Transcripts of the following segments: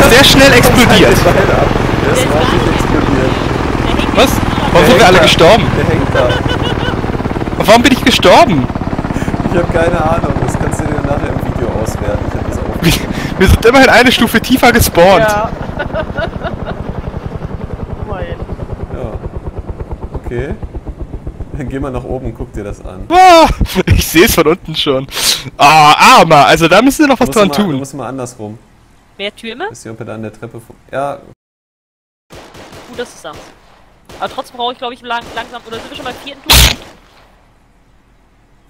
Der ist sehr schnell explodiert. Der ist ordentlich gar nicht explodiert. Was? Warum sind wir alle gestorben? Der hängt da. Warum bin ich gestorben? Ich habe keine Ahnung. Das kannst du dir nachher im Video auswerten. Ich habe das auch. Wir, sind immerhin eine Stufe tiefer gespawnt. Ja. Ja. Okay. Dann geh mal nach oben und guck dir das an. Ah, ich sehe es von unten schon. Ah, aber, also da müssen wir noch was Du dran mal, Du tun. musst mal andersrum. Mehr Türme? Ist hier da an der Treppe vor. Ja, Gut, dass du sagst. Aber trotzdem brauche ich, glaube ich, lang, langsam. Oder sind wir schon beim vierten Turm?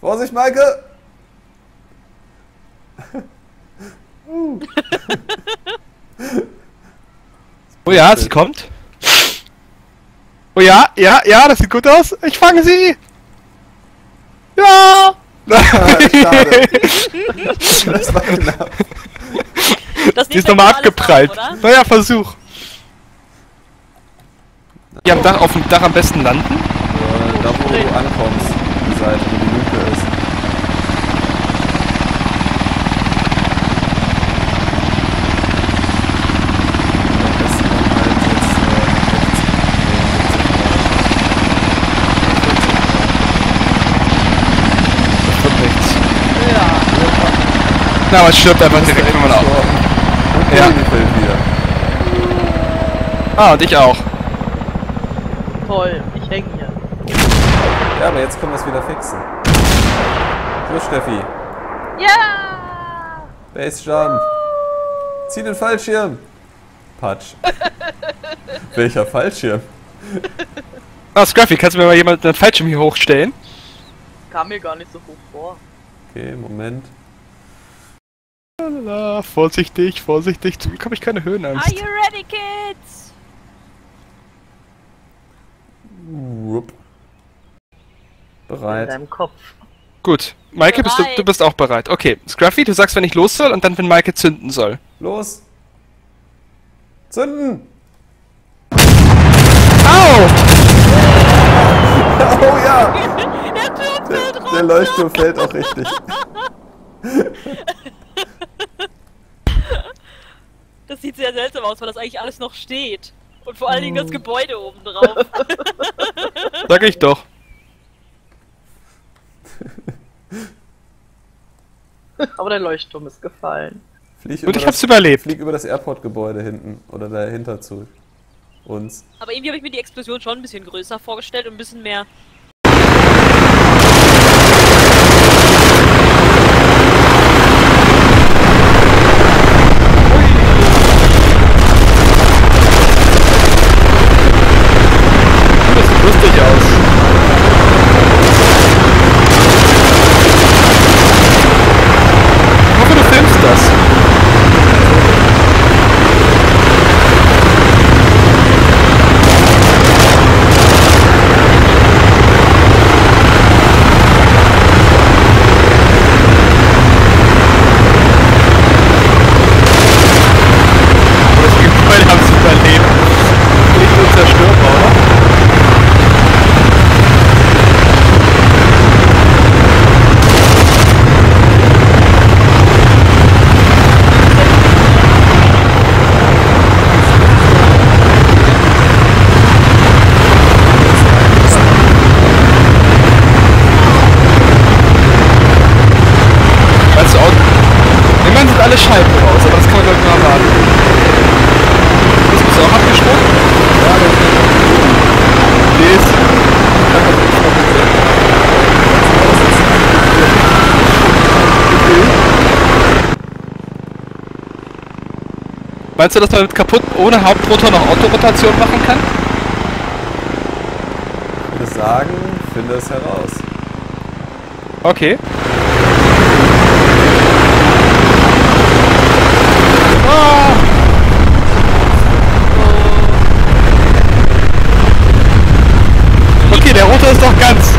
Vorsicht, Maike! Oh ja, sie kommt. Oh ja, ja, ja, das sieht gut aus. Ich fange sie. Ja. Schade. Das war knapp. Die ist nochmal abgeprallt. auf? Naja, Versuch. Die am Dach, auf dem Dach am besten landen. Äh, da wo du ankommst, die Seite, wo die Luke ist. Halt äh. Na, man stirbt einfach direkt, wenn man auf. Ja. wieder. Ah, und ich auch. Toll. Ich häng hier. Ja, aber jetzt können wir es wieder fixen. So, Steffi. Ja! Base Jump. Zieh den Fallschirm. Patsch. Welcher Fallschirm? Ah, Scruffy, kannst du mir mal jemand einen Fallschirm hier hochstellen? Kam mir gar nicht so hoch vor. Okay, Moment. Lalala, vorsichtig, vorsichtig. Zum Glück habe ich keine Höhenangst. Are you ready, kids? In Bereit. deinem Kopf. Gut. Maike, bist du, du bist auch bereit. Okay. Scruffy, du sagst, wenn ich los soll und dann, wenn Maike zünden soll. Los. Zünden. Au! Oh ja. Der! Leuchtturm fällt auch richtig. Das sieht sehr seltsam aus, weil das eigentlich alles noch steht. Und vor allen Dingen das Gebäude oben drauf. Sag ich doch. Aber der Leuchtturm ist gefallen. Flieg Und ich hab's das, überlebt. flieg über das Airport-Gebäude hinten. Oder dahinter zu uns. Aber irgendwie habe ich mir die Explosion schon ein bisschen größer vorgestellt und ein bisschen mehr. Das sieht lustig aus. Ich hoffe, du filmst das. Das Gebäude haben es überlebt. Nicht unzerstörbar, oder? Weißt du auch, immerhin sind alle Scheiben raus, aber das kann man glaube ich nur erwarten. Das bist du auch abgesprungen? Ja, das ist. Meinst du, dass man mit kaputt ohne Hauptrotor noch Autorotation machen kann? Ich würde sagen, finde es heraus. Okay. Ah! Okay, der Rotor ist doch ganz.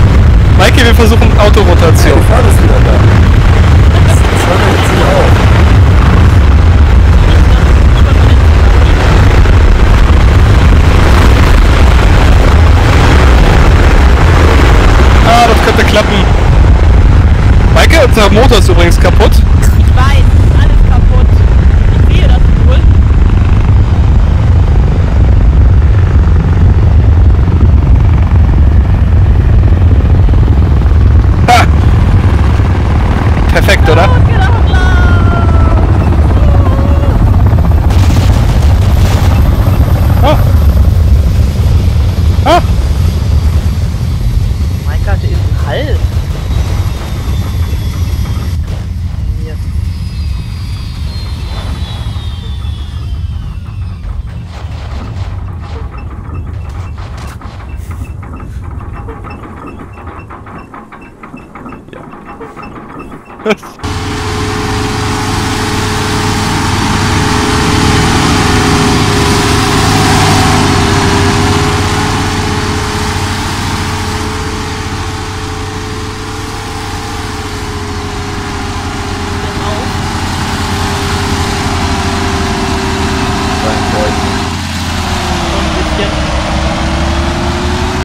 Maike, wir versuchen Autorotation. ganze Motor ist übrigens kaputt. Ich weiß, alles kaputt. Ich sehe das wohl. Ha! Perfekt, oder?